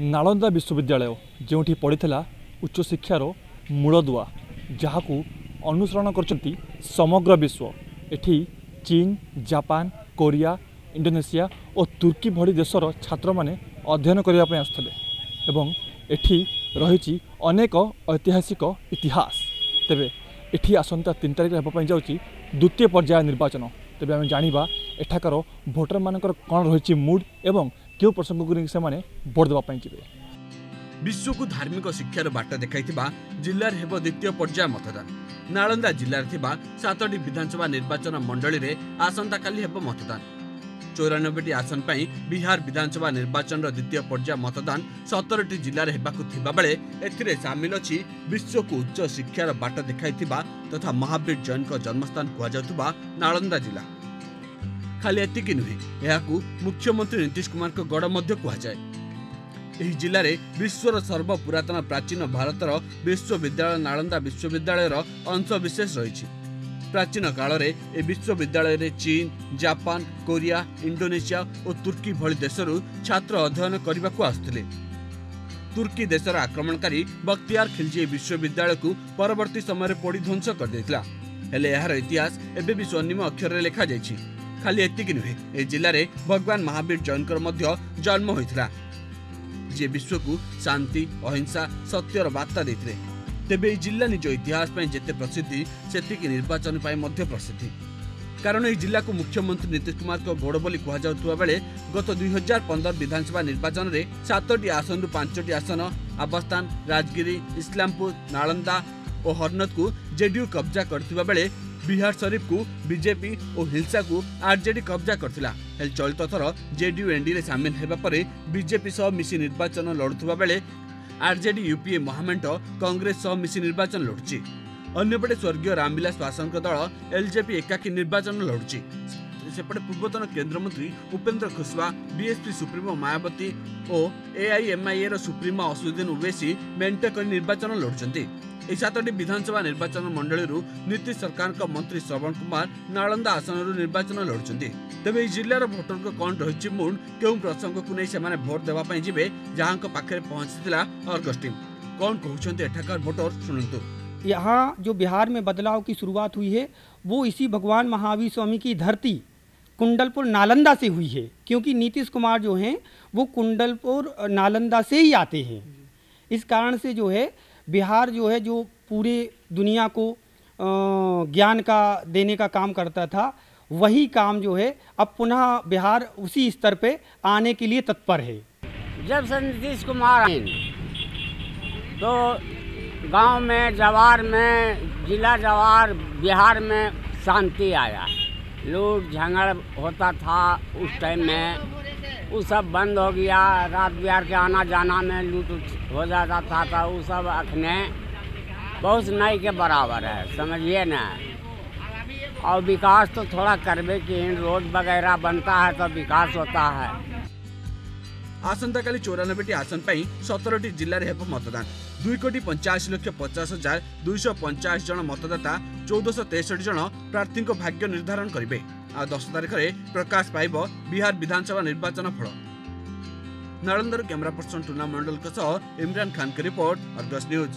ନାଳନ୍ଦା ବିଶ୍ୱବିଦ୍ୟାଳୟ ଯେଉଁଠି ପଡ଼ିଥିଲା ଉଚ୍ଚଶିକ୍ଷାର ମୂଳଦୁଆ ଯାହାକୁ ଅନୁସରଣ କରିଛନ୍ତି ସମଗ୍ର ବିଶ୍ୱ। ଏଠି ଚୀନ ଜାପାନ କୋରିଆ ଇଣ୍ଡୋନେସିଆ ଓ ତୁର୍କୀ ଭଳି ଦେଶର ଛାତ୍ରମାନେ ଅଧ୍ୟୟନ କରିବା ପାଇଁ ଆସୁଥିଲେ ଏବଂ ଏଠି ରହିଛି ଅନେକ ଐତିହାସିକ ଇତିହାସ। ତେବେ ଏଠି ଆସନ୍ତା ତିନି ତାରିଖରେ ହେବା ପାଇଁ ଯାଉଛି ଦ୍ୱିତୀୟ ପର୍ଯ୍ୟାୟ ନିର୍ବାଚନ। ତେବେ ଆମେ ଜାଣିବା ଏଠାକାର ଭୋଟରମାନଙ୍କର କ'ଣ ରହିଛି ମୁଡ୍ ଏବଂ କେଉଁ ପ୍ରସଙ୍ଗକୁ ନେଇ ସେମାନେ ଭୋଟ ଦେବା ପାଇଁ ଯିବେ ବିଶ୍ୱକୁ ଧାର୍ମିକ ଶିକ୍ଷାର ବାଟ ଦେଖାଇଥିବା ଜିଲ୍ଲାରେ ହେବ ଦ୍ୱିତୀୟ ପର୍ଯ୍ୟାୟ ମତଦାନ ନାଳନ୍ଦା ଜିଲ୍ଲାରେ ଥିବା ସାତଟି ବିଧାନସଭା ନିର୍ବାଚନ ମଣ୍ଡଳୀରେ ଆସନ୍ତାକାଲି ହେବ ମତଦାନ ଚଉରାନବେଟି ଆସନ ପାଇଁ ବିହାର ବିଧାନସଭା ନିର୍ବାଚନର ଦ୍ୱିତୀୟ ପର୍ଯ୍ୟାୟ ମତଦାନ ସତରଟି ଜିଲ୍ଲାରେ ହେବାକୁ ଥିବାବେଳେ ଏଥିରେ ସାମିଲ ଅଛି ବିଶ୍ୱକୁ ଉଚ୍ଚ ଶିକ୍ଷାର ବାଟ ଦେଖାଇଥିବା ତଥା ମହାବୀର ଜୈନଙ୍କ ଜନ୍ମସ୍ଥାନ କୁହାଯାଉଥିବା ନାଳନ୍ଦା ଜିଲ୍ଲା ଖାଲି ଏତିକି ନୁହେଁ ଏହାକୁ ମୁଖ୍ୟମନ୍ତ୍ରୀ ନୀତିଶ କୁମାରଙ୍କ ଗଡ଼ ମଧ୍ୟ କୁହାଯାଏ। ଏହି ଜିଲ୍ଲାରେ ବିଶ୍ୱର ସର୍ବପୁରାତନ ପ୍ରାଚୀନ ଭାରତର ବିଶ୍ୱବିଦ୍ୟାଳୟ ନାଳନ୍ଦା ବିଶ୍ୱବିଦ୍ୟାଳୟର ଅଂଶବିଶେଷ ରହିଛି। ପ୍ରାଚୀନ କାଳରେ ଏ ବିଶ୍ୱବିଦ୍ୟାଳୟରେ ଚୀନ ଜାପାନ କୋରିଆ ଇଣ୍ଡୋନେସିଆ ଓ ତୁର୍କୀ ଭଳି ଦେଶରୁ ଛାତ୍ର ଅଧ୍ୟୟନ କରିବାକୁ ଆସୁଥିଲେ। ତୁର୍କୀ ଦେଶର ଆକ୍ରମଣକାରୀ ବକ୍ତିଆର ଖିଲଜି ଏହି ବିଶ୍ୱବିଦ୍ୟାଳୟକୁ ପରବର୍ତ୍ତୀ ସମୟରେ ପୋଡ଼ି ଧ୍ୱଂସ କରିଦେଇଥିଲା। ହେଲେ ଏହାର ଇତିହାସ ଏବେ ବି ସ୍ୱର୍ଣ୍ଣିମ ଅକ୍ଷରରେ ଲେଖାଯାଇଛି। ଖାଲି ଏତିକି ନୁହେଁ ଏହି ଜିଲ୍ଲାରେ ଭଗବାନ ମହାବୀର ଜୈନଙ୍କର ମଧ୍ୟ ଜନ୍ମ ହୋଇଥିଲା। ଯିଏ ବିଶ୍ୱକୁ ଶାନ୍ତି ଅହିଂସା ସତ୍ୟର ବାର୍ତ୍ତା ଦେଇଥିଲେ। ତେବେ ଏହି ଜିଲ୍ଲା ନିଜ ଇତିହାସ ପାଇଁ ଯେତେ ପ୍ରସିଦ୍ଧି ସେତିକି ନିର୍ବାଚନ ପାଇଁ ମଧ୍ୟ ପ୍ରସିଦ୍ଧି। କାରଣ ଏହି ଜିଲ୍ଲାକୁ ମୁଖ୍ୟମନ୍ତ୍ରୀ ନୀତିଶ କୁମାରଙ୍କ ଗୌଡ଼ ବୋଲି କୁହାଯାଉଥିବା ବେଳେ ଗତ ଦୁଇ ହଜାର ପନ୍ଦର ବିଧାନସଭା ନିର୍ବାଚନରେ ସାତଟି ଆସନରୁ ପାଞ୍ଚଟି ଆସନ ଆବାସ୍ତାନ ରାଜଗିରି ଇସଲାମପୁର ନାଳନ୍ଦା ଓ ହର୍ନଦକୁ ଜେଡିୟୁ କବ୍ଜା କରିଥିବା ବେଳେ ବିହାର ଶରୀଫକୁ ବିଜେପି ଓ ହିଂସାକୁ ଆରଜେଡି କବ୍ଜା କରିଥିଲା ହେଲେ ଚଳିତ ଥର ଜେଡିୟୁ ଏନ୍ଡିରେ ସାମିଲ ହେବା ପରେ ବିଜେପି ସହ ମିଶି ନିର୍ବାଚନ ଲଢୁଥିବା ବେଳେ ଆରଜେଡି ୟୁପିଏ ମହାମେଣ୍ଟ କଂଗ୍ରେସ ସହ ମିଶି ନିର୍ବାଚନ ଲଢୁଛି। ଅନ୍ୟପଟେ ସ୍ୱର୍ଗୀୟ ରାମବିଳାସ ପାସୱାନଙ୍କ ଦଳ ଏଲଜେପି ଏକାକୀ ନିର୍ବାଚନ ଲଢୁଛି। ସେପଟେ ପୂର୍ବତନ କେନ୍ଦ୍ରମନ୍ତ୍ରୀ ଉପେନ୍ଦ୍ର ଖୁସ୍ୱା ବିଏସ୍ପି ସୁପ୍ରିମୋ ମାୟାବତୀ ଓ ଏଆଇଏମ୍ଆଇଏର ସୁପ୍ରିମୋ ଅସୁଦ୍ଦିନ ଓୱେସି ମେଣ୍ଟ କରି ନିର୍ବାଚନ ଲଢୁଛନ୍ତି। ଏହି ସାତଟି ବିଧାନସଭା ନିର୍ବାଚନ ମଣ୍ଡଳୀରୁ ନୀତିଶ ସରକାରଙ୍କ ମନ୍ତ୍ରୀ ଶ୍ରବଣ କୁମାର ନାଳନ୍ଦା ଆସନରୁ ନିର୍ବାଚନ ଲଢୁଛନ୍ତି ତେବେ ଏହି ଜିଲ୍ଲାର ଭୋଟରଙ୍କ କ'ଣ ରହିଛି ମୁଣ୍ଡ କେଉଁ ପ୍ରସଙ୍ଗକୁ ନେଇ ସେମାନେ ଭୋଟ ଦେବା ପାଇଁ ଯିବେ ଯାହାଙ୍କ ପାଖରେ ପହଞ୍ଚିଥିଲା ଅର୍ଗସ୍ ଟିମ୍ କ'ଣ କହୁଛନ୍ତି ଏଠାକାର ଭୋଟର ଶୁଣନ୍ତୁ यहाँ जो बिहार में बदलाव की शुरुआत हुई है वो इसी भगवान महावीर स्वामी की धरती कुंडलपुर नालंदा से हुई है क्योंकि नीतीश कुमार जो हैं वो कुंडलपुर नालंदा से ही आते हैं इस कारण से जो है बिहार जो है, जो पूरे दुनिया को ज्ञान का, देने का काम करता था, वही काम जो है, अब पुनः बिहार उसी स्तर पे आने के लिए तत्पर है। जब से नीतीश कुमार आए तो गाँव में, जवार में, जिला जवार, बिहार में शांति आया। लूट झगड़ होता था उस टाइम में। वो सब बंद हो गया रात बिहार के आना जाना में लूट उट हो जाता था तो वो सब अखने बहुत नई के बराबर है समझिए ना और विकास तो थोड़ा करबे की रोड वगैरह बनता है तो विकास होता है ଆସନ୍ତାକାଲି ଚଉରାନବେଟି ଆସନ ପାଇଁ ସତରଟି ଜିଲ୍ଲାରେ ହେବ ମତଦାନ ଦୁଇ କୋଟି ପଞ୍ଚାଅଶୀ ଲକ୍ଷ ପଚାଶ ହଜାର ଦୁଇଶହ ପଞ୍ଚାଅଶୀ ଜଣ ମତଦାତା ଚଉଦଶହ ତେଷଠି ଜଣ ପ୍ରାର୍ଥୀଙ୍କ ଭାଗ୍ୟ ନିର୍ଦ୍ଧାରଣ କରିବେ ଆଉ ଦଶ ତାରିଖରେ ପ୍ରକାଶ ପାଇବ ବିହାର ବିଧାନସଭା ନିର୍ବାଚନ ଫଳ ନାଳନ୍ଦାର କ୍ୟାମେରା ପର୍ସନ ଟୁନା ମଣ୍ଡଳଙ୍କ ସହ ଇମ୍ରାନ ଖାନଙ୍କ ରିପୋର୍ଟ ଅର୍ଗସ୍ ନ୍ୟୁଜ୍